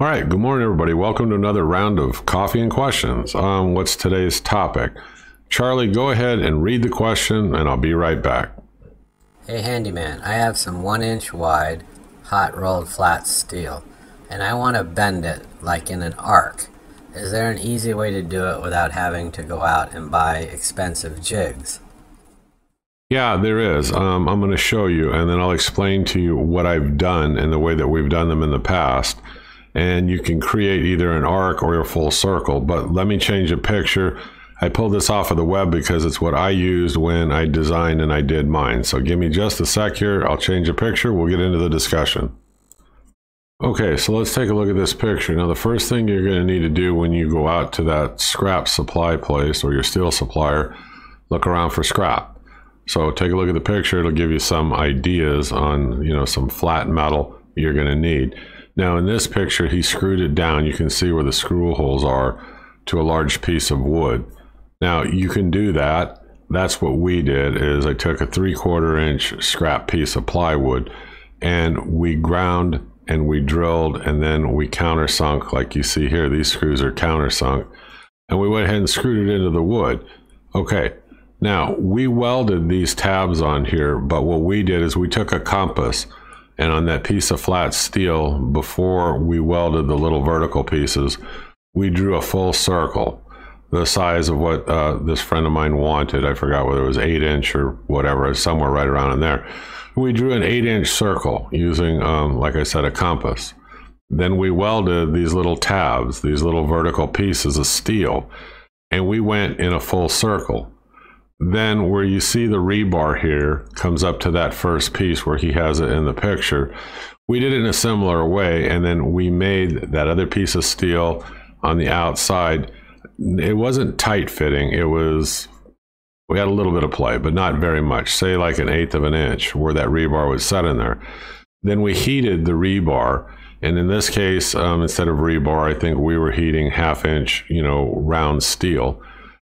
All right, good morning, everybody. Welcome to another round of coffee and questions. Um, what's today's topic? Charlie, go ahead and read the question, and I'll be right back. Hey handyman, I have some one inch wide hot rolled flat steel and I want to bend it like in an arc. Is there an easy way to do it without having to go out and buy expensive jigs? Yeah, there is. Um, I'm going to show you, and then I'll explain to you what I've done and the way that we've done them in the past. And you can create either an arc or a full circle. But let me change a picture. I pulled this off of the web because it's what I used when I designed and I did mine. So give me just a sec here. I'll change a picture. We'll get into the discussion. Okay, so let's take a look at this picture. Now, the first thing you're going to need to do when you go out to that scrap supply place or your steel supplier, look around for scrap. So take a look at the picture. It'll give you some ideas on, you know, some flat metal you're going to need. Now, in this picture, he screwed it down. You can see where the screw holes are to a large piece of wood. Now, you can do that. That's what we did is I took a three quarter inch scrap piece of plywood and we ground and we drilled and then we countersunk like you see here these screws are countersunk and we went ahead and screwed it into the wood okay now we welded these tabs on here but what we did is we took a compass and on that piece of flat steel before we welded the little vertical pieces we drew a full circle the size of what uh, this friend of mine wanted i forgot whether it was eight inch or whatever somewhere right around in there we drew an eight inch circle using, um, like I said, a compass. Then we welded these little tabs, these little vertical pieces of steel, and we went in a full circle. Then, where you see the rebar here comes up to that first piece where he has it in the picture. We did it in a similar way, and then we made that other piece of steel on the outside. It wasn't tight fitting, it was we had a little bit of play, but not very much, say like an eighth of an inch where that rebar was set in there. Then we heated the rebar. And in this case, um, instead of rebar, I think we were heating half inch, you know, round steel.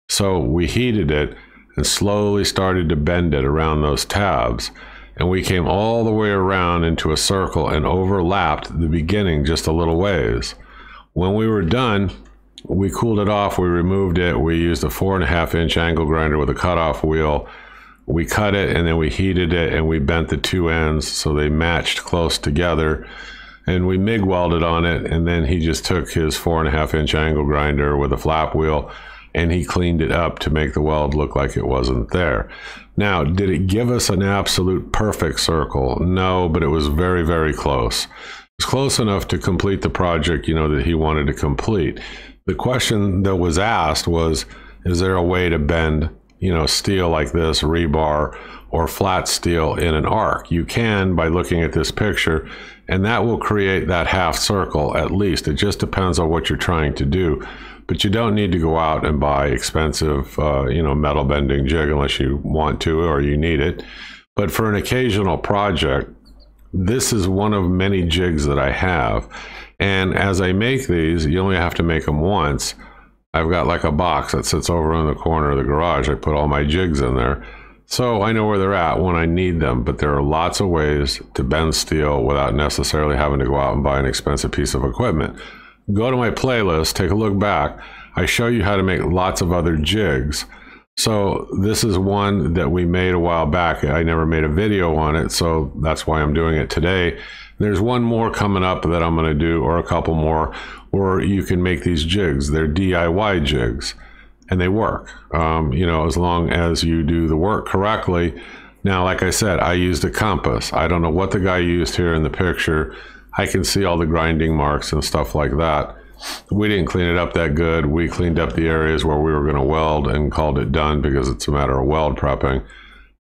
So we heated it and slowly started to bend it around those tabs. And we came all the way around into a circle and overlapped the beginning just a little ways. When we were done, we cooled it off. We removed it. We used a four and a half inch angle grinder with a cutoff wheel. We cut it and then we heated it and we bent the two ends so they matched close together. And we MIG welded on it. And then he just took his four and a half inch angle grinder with a flap wheel and he cleaned it up to make the weld look like it wasn't there. Now, did it give us an absolute perfect circle? No, but it was very, very close. It was close enough to complete the project, you know, that he wanted to complete the question that was asked was is there a way to bend you know steel like this rebar or flat steel in an arc you can by looking at this picture and that will create that half circle at least it just depends on what you're trying to do but you don't need to go out and buy expensive uh, you know metal bending jig unless you want to or you need it but for an occasional project this is one of many jigs that i have and as I make these, you only have to make them once. I've got like a box that sits over in the corner of the garage. I put all my jigs in there. So I know where they're at when I need them, but there are lots of ways to bend steel without necessarily having to go out and buy an expensive piece of equipment. Go to my playlist, take a look back. I show you how to make lots of other jigs. So this is one that we made a while back. I never made a video on it, so that's why I'm doing it today. There's one more coming up that I'm going to do, or a couple more, where you can make these jigs. They're DIY jigs, and they work. Um, you know, as long as you do the work correctly. Now, like I said, I used a compass. I don't know what the guy used here in the picture. I can see all the grinding marks and stuff like that. We didn't clean it up that good. We cleaned up the areas where we were going to weld and called it done because it's a matter of weld prepping.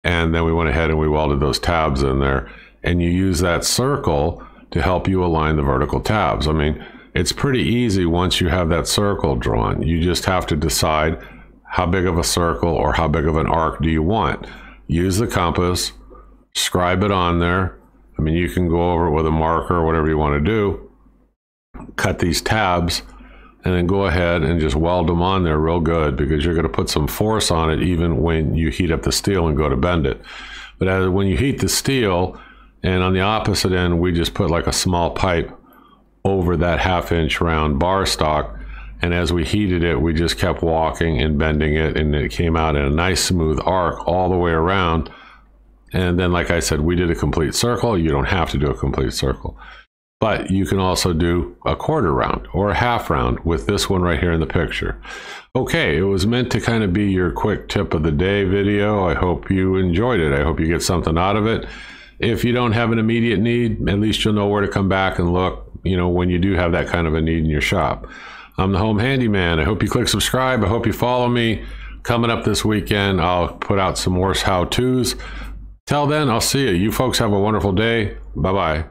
And then we went ahead and we welded those tabs in there and you use that circle to help you align the vertical tabs. I mean, it's pretty easy once you have that circle drawn. You just have to decide how big of a circle or how big of an arc do you want. Use the compass, scribe it on there. I mean, you can go over it with a marker or whatever you want to do. Cut these tabs and then go ahead and just weld them on there real good because you're going to put some force on it even when you heat up the steel and go to bend it. But as, when you heat the steel, and on the opposite end, we just put like a small pipe over that half inch round bar stock. And as we heated it, we just kept walking and bending it, and it came out in a nice smooth arc all the way around. And then, like I said, we did a complete circle. You don't have to do a complete circle. But you can also do a quarter round or a half round with this one right here in the picture. Okay, it was meant to kind of be your quick tip of the day video. I hope you enjoyed it. I hope you get something out of it. If you don't have an immediate need, at least you'll know where to come back and look, you know, when you do have that kind of a need in your shop. I'm the home handyman. I hope you click subscribe. I hope you follow me. Coming up this weekend, I'll put out some more how to's. Till then, I'll see you. You folks have a wonderful day. Bye bye.